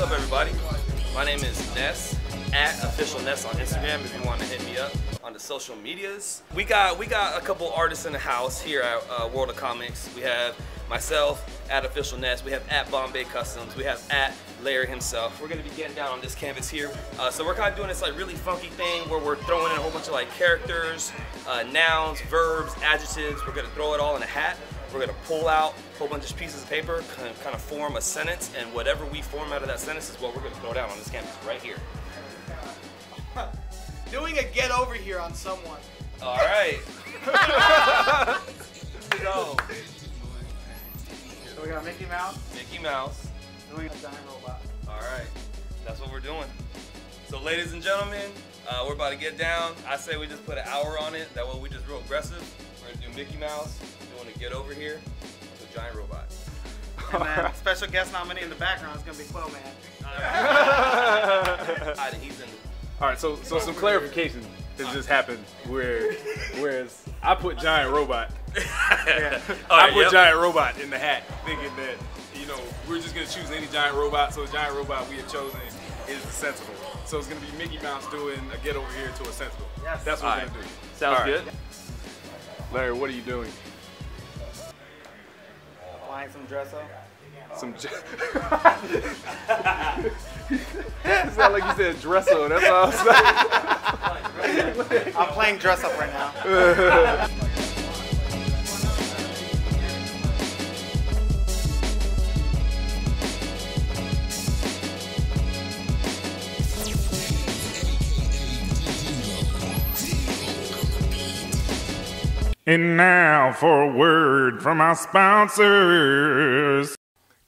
up, everybody? My name is Nehs at official Nehs on Instagram if you want to hit me up on the social medias. We got we got a couple artists in the house here at uh, World of Comics. We have myself at official Nehs. We have at Bombbay Customs. We have at Larry himself. We're gonna be getting down on this canvas here. Uh, so we're kind of doing this like really funky thing where we're throwing in a whole bunch of like characters, uh, nouns, verbs, adjectives. We're gonna throw it all in a hat we're gonna pull out a whole bunch of pieces of paper, kind of, kind of form a sentence, and whatever we form out of that sentence is what we're gonna throw down on this canvas right here. Doing a get over here on someone. All right. so, So we got Mickey Mouse. Mickey Mouse. And we got a giant robot. All right, that's what we're doing. So, ladies and gentlemen, uh, we're about to get down. I say we just put an hour on it. That way, we just real aggressive. We're do Mickey Mouse. Doing a get over here to a giant robot. And then special guest nominee in the background is gonna be Quo Man. Hide He's in. All right, so so some clarification has just happened where whereas I put giant robot, Oh, I put yep. giant robot in the hat, thinking that you know we're just gonna choose any giant robot. So the giant robot we have chosen is the Sentinel. So it's gonna be Mickey Mouse doing a get over here to a Sentinel. Yes. That's what All we're right. gonna do. Sounds All right. Larry, what are you doing? Applying some dress up. Some. Gi- it sounded like you said dress up. That's all I was saying. I'm playing dress up right now. And now for a word from our sponsors.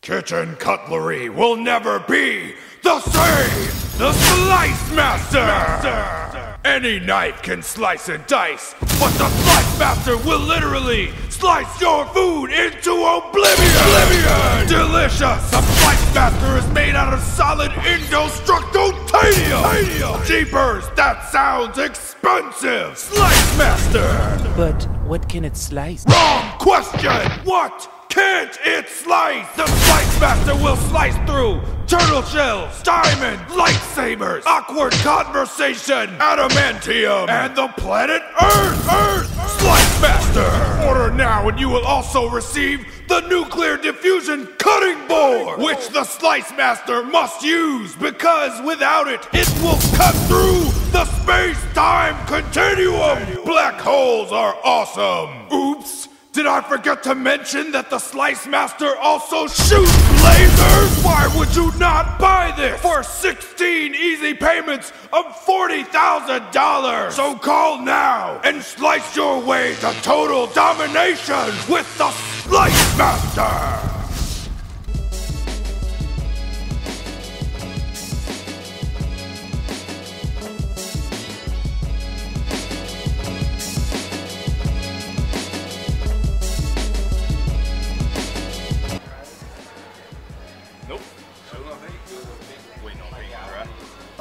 Kitchen cutlery will never be the same. The Slice Master. Any knife can slice and dice, but the Slice Master will literally slice your food into oblivion. Oblivion. Delicious. The Slice Master is made out of solid titanium. Jeepers, that sounds expensive. Slice Master. But what can it slice? Wrong question! What can't it slice? The Slice Master will slice through turtle shells, diamond, lightsabers, awkward conversation, adamantium, and the planet Earth! Earth! Slice Master! Order now and you will also receive the nuclear diffusion cutting board, which the Slice Master must use because without it, it will cut through the space-time continuum! Black holes are awesome! Oops! Did I forget to mention that the Slice Master also shoots lasers? Why would you not buy this for 16 easy payments of $40,000? So call now and slice your way to total domination with the Slice Master!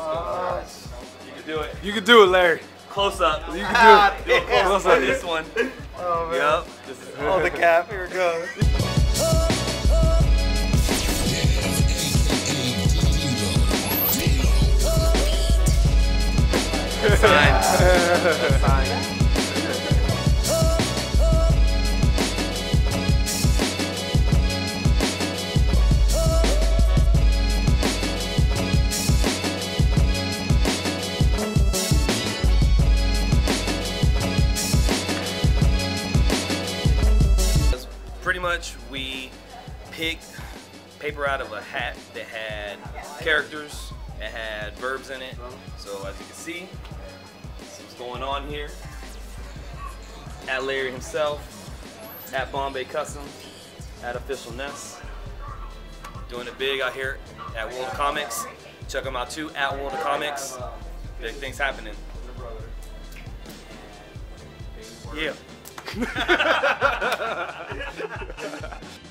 You can do it. You can do it, Larry. Close up. You can do it. Do a close up this one. Oh man. Yep. This is Oh, the cap. Here it goes. Sign. Pretty much, we picked paper out of a hat that had characters, that had verbs in it. So as you can see, this what's going on here. At Larry himself, at Bombbay Customs, at Official Nehs. Doing it big out here at World of Comics. Check them out too, at World of Comics. Big things happening. Yeah. Fuck.